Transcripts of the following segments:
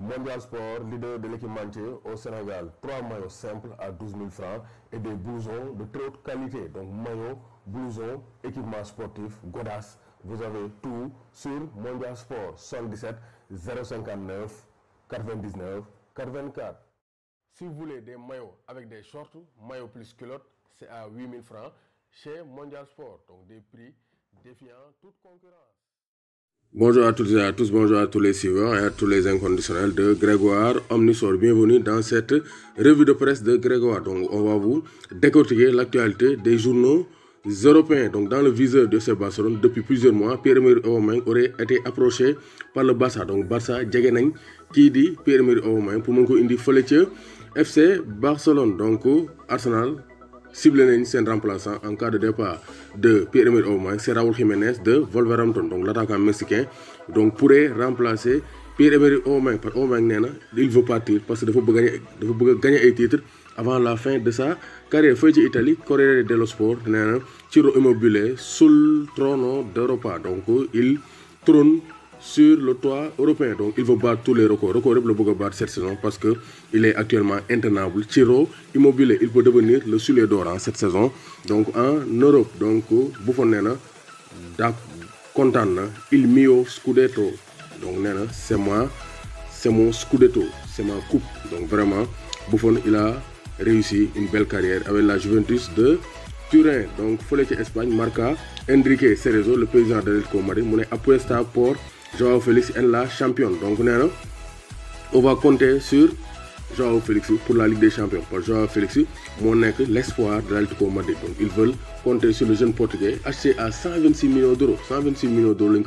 Mondial Sport, leader de l'équipementier au Sénégal, trois maillots simples à 12 000 francs et des blousons de très haute qualité. Donc maillots, blousons, équipements sportifs, godasses. Vous avez tout sur Mondial Sport 77 059 99 84. Si vous voulez des maillots avec des shorts, maillots plus culottes, c'est à 8 000 francs chez Mondial Sport. Donc des prix défiant toute concurrence. Bonjour à toutes et à tous, bonjour à tous les suiveurs et à tous les inconditionnels de Grégoire Omnisor. Bienvenue dans cette revue de presse de Grégoire. Donc, on va vous décortiquer l'actualité des journaux européens. Donc, dans le viseur de ce Barcelone, depuis plusieurs mois, Pierre-Emerick Aubameyang aurait été approché par le Barça. Donc, Barça jege nañ kii di Pierre-Emerick Aubameyang pour ko indi FC Barcelone. Donc, Arsenal ciblé nañ seen remplaçant en cas de départ de Pierre-Emerick Aubameyang c'est Raúl Jiménez de Wolverhampton. Donc l'attaquant mexicain donc pourrait remplacer Pierre-Emerick Aubameyang. Parce que il veut partir parce que dafa bëgg gagner ay titres avant la fin de sa carrière fële ci Corriere dello Sport nee na Ciro Immobile sul trono d'Europa. Donc il trône sur le toit européen. Donc il veut battre tous les records. La bëgg a battre cette saison parce que il est actuellement intenable. Ciro Immobile il peut devenir le soulier d'or en cette saison. Donc en Europe donc Buffon na il mio scudetto. Donc c'est moi c'est mon scudetto c'est ma coupe. Donc vraiment Buffon il a réussi une belle carrière avec la Juventus de Turin. Donc ci Espagne Marca Enrique Cerezo le président de l'Atlético Madrid mu ne apuesta por Joao Félix en la championne. Donc on va compter sur Joao Félix pour la Ligue des Champions. Parce que Joao Félix moo nekk l'espoir de l'Atlético Madrid. Ils veulent compter sur le jeune portugais acheté à 126 millions d'euros. 126 millions d'euros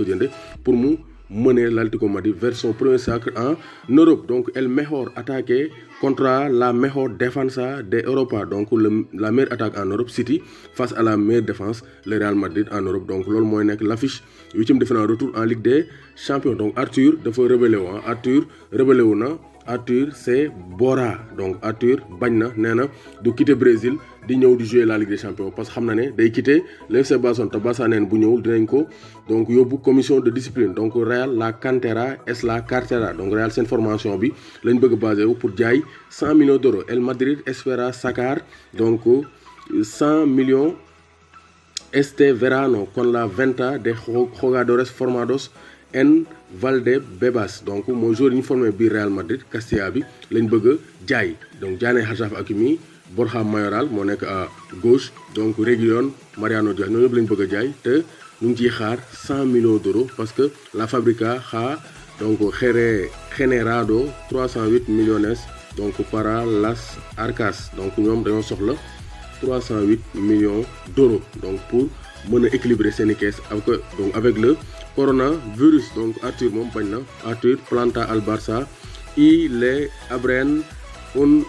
pour mu mener l'Atlético Madrid vers son premier sacre en Europe. Donc el mejor ataque contra la mejor defensa de Europa. Donc la meilleure attaque en Europe City face à la meilleure défense le Real Madrid en Europe. Donc loolu mooy nekk l'affiche. Huitième de finale retour en Ligue des Champions. Donc Arthur dafa rebellé wu Arthur rebellé wu na Arthur c'est Bora. Donc Arthur bañ na nee na du quitter Brésil di ñëw di jouer la Ligue des Champions parce que xam na ne day quitter le FC Barcelone te Barça neen bu ñëwul dinañ ko donc yóbbu commission de discipline. Donc Real la cantera es la cartera. Donc Real seen formation bi lañ bëgg basé pour jaay 100 millions d'euros. El Madrid espera sacar donc 100 millions. Este verano con la venta de jugadores formados en Valdebebas donc mooy joueur yi ñu Real Madrid Castilla bi lañ bëgg a jaay. Donc Diané Achraf Hakimi Borja Mayoral moo à gauche. Donc Reguilón Mariano Diaz ñooñu ñëpp lañ bëgg a jaay. Te ñu ngi ciy xaar 100 millions d'euros parce que la Fábrica ha donc gere generado 308 millones donc para las arcas. Donc ñoom dañoo soxla 308 millions d'euros. Donc pour mën a équilibrer caisse avec donc avec le coronavirus donc Arthur moom bañ na. Arthur planta al Barça y le abren un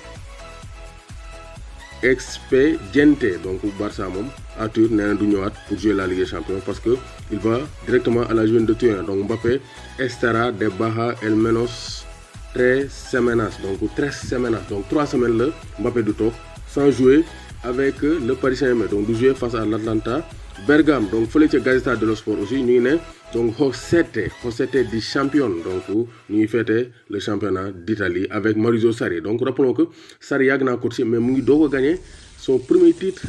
expediente donc Barça moom Arthur nee na du ñëwaat pour jouer la Ligue des Champions parce que il va directement à la Juventus de Turin. Donc Mbappé estará de baja el menos tres semanas. Donc tres semanas. Donc trois semaines la Mbappé du toog sans jouer avec le Paris Saint-Germain. Donc du jouer face à l'Atlanta Bergame donc fële ca Gazzetta dello Sport aussi ñu ngi ne donc Josete Josete di champion donc ñu ngi fêter le championnat d'Italie avec Maurizio Sarri. Donc rappelons que Sarri yàgg naa coacher mais mu ngi doog a gagner son premier titre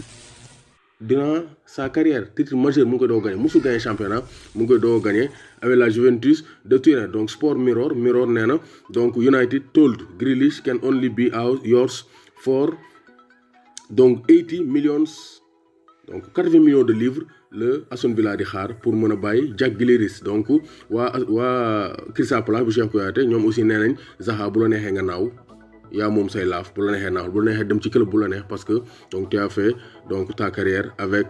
durant sa carrière. Titre majeur mu ngi koy doog a gagner musul gagner championnat mu ngi gagner avec la Juventus de Turin. Donc Sport Mirror Mirror nee na donc United told Grealish can only be yours for donc 80 millions donc 80 millions de livres la Aston Villa di xaar pour mën a Jack Grealish donc waa waa Crystal Palace bu Cheikh Kouyaté ñoom aussi nee nañ Zaha bu la neexee nga naaw yaa moom say laaf bu la neexee naaw bu la neexee dem ci club bu la parce que donc tu as fait donc ta carrière avec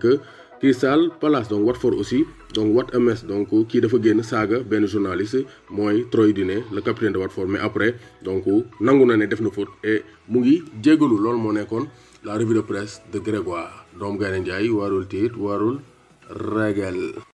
Crystal Palace. Donc Watford aussi donc Wat Emes donc kii dafa génn saaga benn journaliste mooy Troy Deeney le capitaine de Watford. Mais après donc nangu na ne def na faute et mu ngi jégalu loolu moo la revue de presse de Grégoire. Doom Gaynde Njaay warul tiit warul ragal